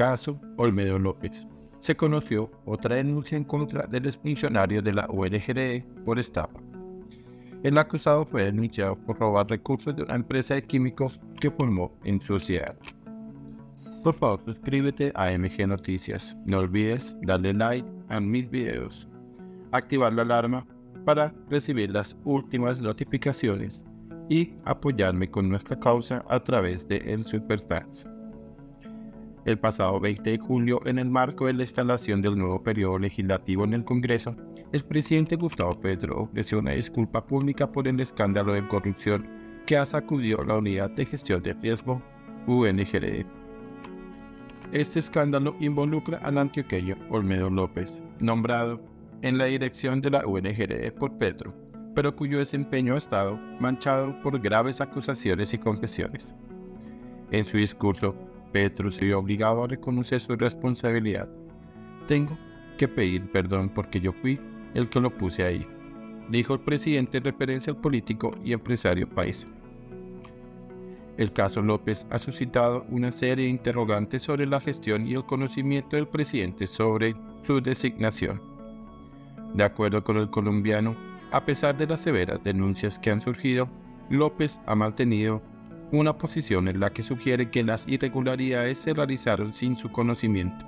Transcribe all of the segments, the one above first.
Caso Olmedo López. Se conoció otra denuncia en contra del exfuncionario de la UNGRE por estafa. El acusado fue denunciado por robar recursos de una empresa de químicos que formó en sociedad. Por favor, suscríbete a MG Noticias. No olvides darle like a mis videos, activar la alarma para recibir las últimas notificaciones y apoyarme con nuestra causa a través de el Superfans. El pasado 20 de julio, en el marco de la instalación del nuevo periodo legislativo en el Congreso, el presidente Gustavo Petro ofreció una disculpa pública por el escándalo de corrupción que ha sacudido la unidad de gestión de riesgo UNGRE. Este escándalo involucra al antioqueño Olmedo López, nombrado en la dirección de la UNGRE por Petro, pero cuyo desempeño ha estado manchado por graves acusaciones y confesiones. En su discurso, Petro se vio obligado a reconocer su responsabilidad. Tengo que pedir perdón porque yo fui el que lo puse ahí, dijo el presidente en referencia al político y empresario país. El caso López ha suscitado una serie de interrogantes sobre la gestión y el conocimiento del presidente sobre su designación. De acuerdo con el colombiano, a pesar de las severas denuncias que han surgido, López ha mantenido una posición en la que sugiere que las irregularidades se realizaron sin su conocimiento,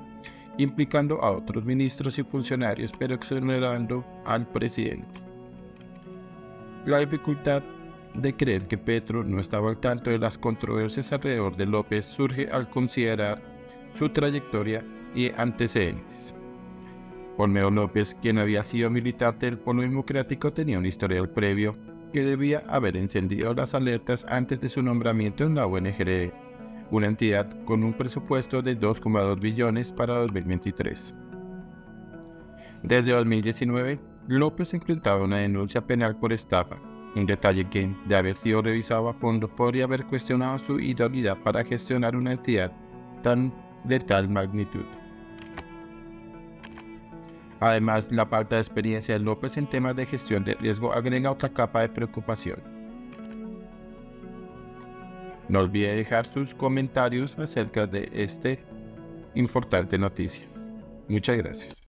implicando a otros ministros y funcionarios, pero exonerando al presidente. La dificultad de creer que Petro no estaba al tanto de las controversias alrededor de López surge al considerar su trayectoria y antecedentes. Olmedo López, quien había sido militante del Polo Democrático, tenía un historial previo que debía haber encendido las alertas antes de su nombramiento en la UNGRE, una entidad con un presupuesto de 2,2 billones para 2023. Desde 2019, López enfrentaba una denuncia penal por estafa, un detalle que, de haber sido revisado a fondo, podría haber cuestionado su idoneidad para gestionar una entidad de tal magnitud. Además, la falta de experiencia de López en temas de gestión de riesgo agrega otra capa de preocupación. No olvide dejar sus comentarios acerca de esta importante noticia. Muchas gracias.